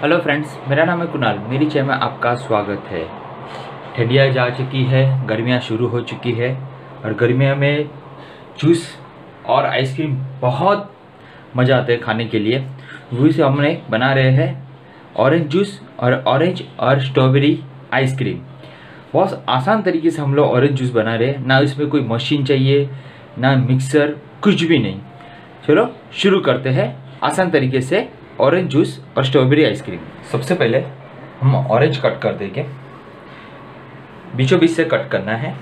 Hello friends मेरा नाम है कुणाल। मेरी चैनल में आपका स्वागत है। ठंडियाँ जा चुकी है, गर्मियाँ शुरू हो चुकी है और गर्मियों में जूस और आइसक्रीम बहुत मज़ा आता है खाने के लिए। वही से हमने बना रहे हैं ऑरेंज जूस और ऑरेंज और स्ट्रॉबेरी आइसक्रीम बहुत आसान तरीके से हम लोग ऑरेंज जूस बना रहे हैं। ना इसमें कोई मशीन चाहिए, ना मिक्सर कुछ भी नहीं। चलो शुरू करते हैं। आसान तरीके से ऑरेंज जूस और स्ट्रॉबेरी आइसक्रीम सबसे पहले हम ऑरेंज कट कर देंगे। बीचों बीच से कट करना है।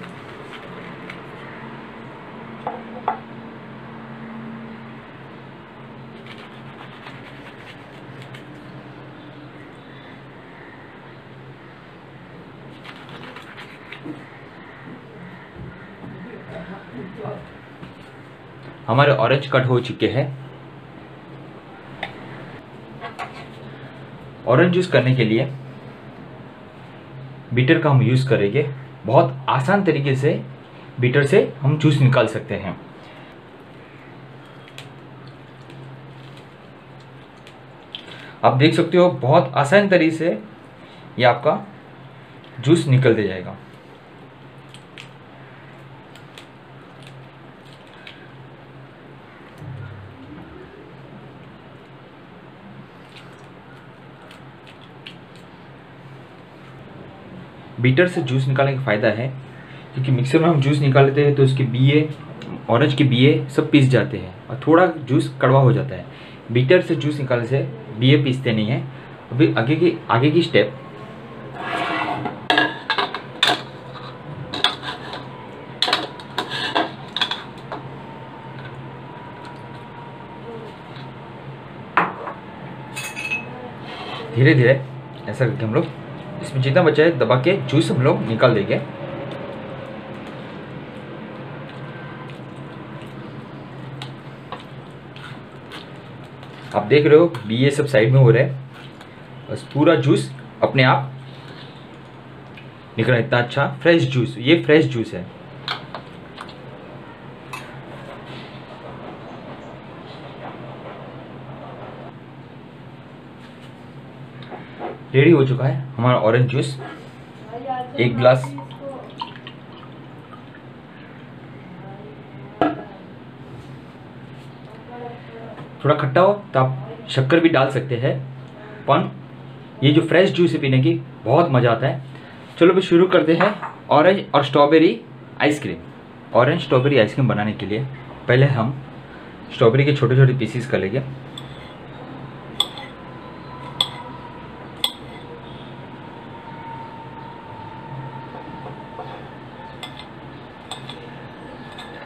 हमारे ऑरेंज कट हो चुके हैं। ऑरेंज जूस करने के लिए बीटर का हम यूज़ करेंगे। बहुत आसान तरीके से बीटर से हम जूस निकाल सकते हैं। आप देख सकते हो, बहुत आसान तरीके से ये आपका जूस निकल दे जाएगा। बीटर से जूस निकालने का फ़ायदा है, क्योंकि मिक्सर में हम जूस निकाल लेते हैं तो उसके बीए ऑरेंज के बीए सब पीस जाते हैं और थोड़ा जूस कड़वा हो जाता है। बीटर से जूस निकालने से बीए पीसते नहीं हैं। अभी आगे की आगे की स्टेप धीरे धीरे ऐसा करके हम लोग इसमें जितना बचा है, दबा के जूस हम लोग निकाल देंगे। आप देख रहे हो बी ये सब साइड में हो रहा है। बस पूरा जूस अपने आप निकला इतना अच्छा फ्रेश जूस ये फ्रेश जूस है। रेडी हो चुका है हमारा ऑरेंज जूस एक ग्लास थोड़ा खट्टा हो तो आप शक्कर भी डाल सकते हैं। पन, ये जो फ्रेश जूस है पीने की, बहुत मज़ा आता है। चलो अभी शुरू करते हैं ऑरेंज और strawberry ice cream orange strawberry ice cream बनाने के लिए पहले हम स्ट्रॉबेरी के छोटे छोटे पीसीस कर लेंगे।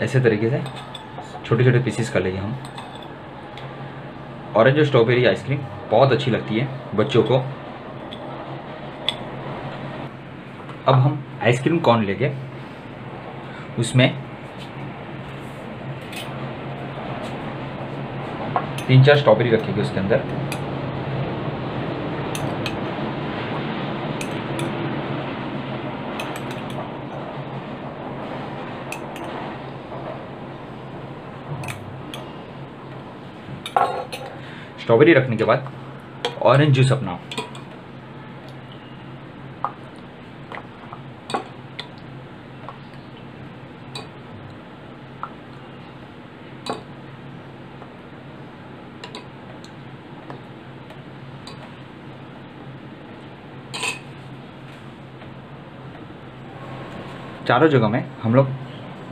ऐसे तरीके से छोटे छोटे पीसीस कर लेंगे हम। ऑरेंज स्ट्रॉबेरी आइसक्रीम बहुत अच्छी लगती है बच्चों को। अब हम आइसक्रीम कौन लेंगे। उसमें तीन चार स्ट्रॉबेरी रखेंगे उसके अंदर। स्ट्रॉबेरी रखने के बाद ऑरेंज जूस अपना चारों जगह में हम लोग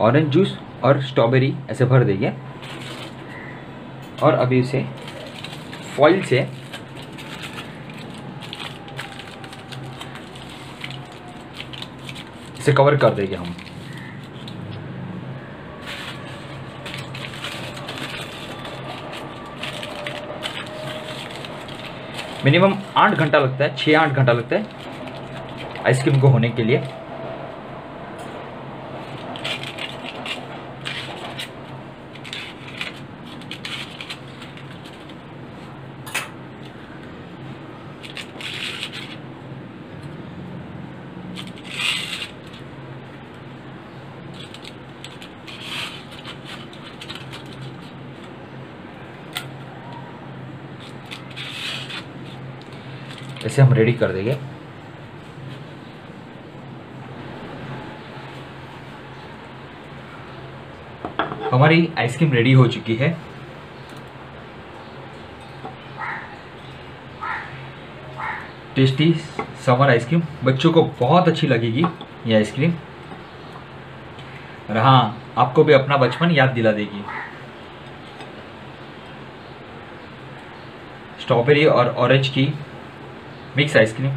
ऑरेंज जूस और स्ट्रॉबेरी ऐसे भर देंगे। और अभी इसे फॉइल से इसे कवर कर देंगे हम। मिनिमम आठ घंटा लगता है छः आठ घंटा लगता है आइसक्रीम को होने के लिए। इसे हम रेडी कर देंगे। हमारी आइसक्रीम रेडी हो चुकी है। टेस्टी समर आइसक्रीम बच्चों को बहुत अच्छी लगेगी ये आइसक्रीम हाँ आपको भी अपना बचपन याद दिला देगी। स्ट्रॉबेरी और ऑरेंज की मिक्स आइसक्रीम